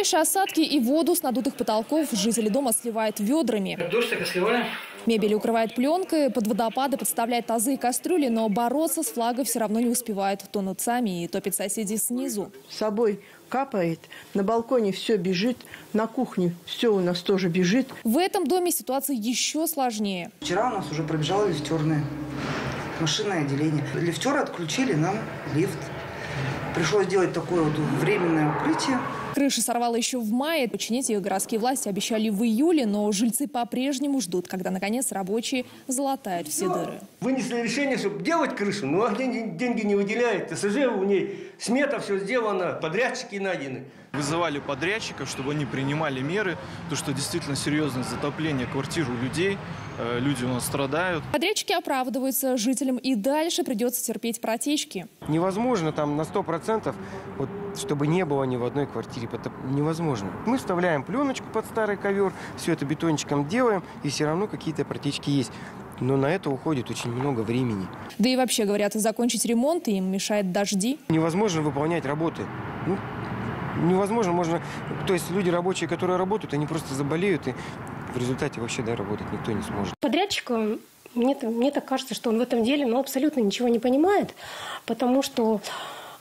Лишь осадки и воду с надутых потолков жители дома сливают ведрами. Дождь, так и сливаем. Мебель укрывает пленкой, под водопады подставляет тазы и кастрюли, но бороться с флагой все равно не успевают. Тонут сами и топят соседей снизу. С собой капает, на балконе все бежит, на кухне все у нас тоже бежит. В этом доме ситуация еще сложнее. Вчера у нас уже пробежало лифтерное машинное отделение. Лифтер отключили нам лифт. Пришлось делать такое вот временное укрытие. Крыши сорвало еще в мае. Починить их городские власти обещали в июле, но жильцы по-прежнему ждут, когда, наконец, рабочие залатают все дыры. Вынесли решение, чтобы делать крышу, но а деньги, деньги не выделяет. ТСЖ у ней смета, все сделано, подрядчики найдены. Вызывали подрядчиков, чтобы они принимали меры, то что действительно серьезное затопление квартир у людей, э, люди у нас страдают. Подрядчики оправдываются, жителям и дальше придется терпеть протечки. Невозможно там на 100%, вот, чтобы не было ни в одной квартире. Это невозможно. Мы вставляем пленочку под старый ковер, все это бетончиком делаем, и все равно какие-то протечки есть. Но на это уходит очень много времени. Да и вообще, говорят, закончить ремонт им мешает дожди. Невозможно выполнять работы. Ну, невозможно, можно... То есть люди рабочие, которые работают, они просто заболеют, и в результате вообще да, работать никто не сможет. Подрядчик, мне, мне так кажется, что он в этом деле ну, абсолютно ничего не понимает, потому что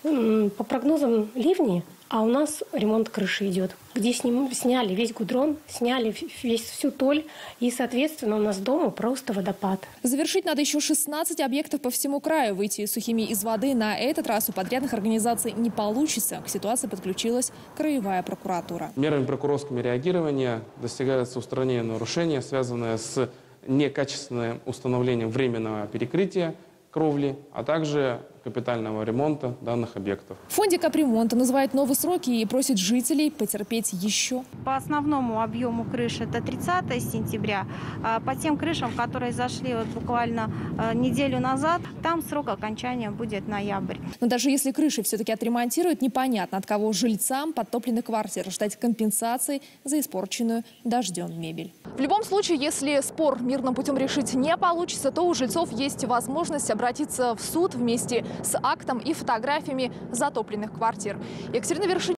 по прогнозам ливни, а у нас ремонт крыши идет, где сним, сняли весь гудрон, сняли весь всю толь, и, соответственно, у нас дома просто водопад. Завершить надо еще 16 объектов по всему краю. Выйти сухими из воды на этот раз у подрядных организаций не получится. К ситуации подключилась краевая прокуратура. Мерами прокурорского реагирования достигается устранение нарушения, связанное с некачественным установлением временного перекрытия кровли, а также капитального ремонта данных объектов. В фонде капремонта называют новые сроки и просят жителей потерпеть еще. По основному объему крыши это 30 сентября. А по тем крышам, которые зашли вот буквально э, неделю назад, там срок окончания будет ноябрь. Но даже если крыши все-таки отремонтируют, непонятно, от кого жильцам подтопленных квартир ждать компенсации за испорченную дождем мебель. В любом случае, если спор мирным путем решить не получится, то у жильцов есть возможность обратиться в суд вместе с актом и фотографиями затопленных квартир. Екатерина Вершинина.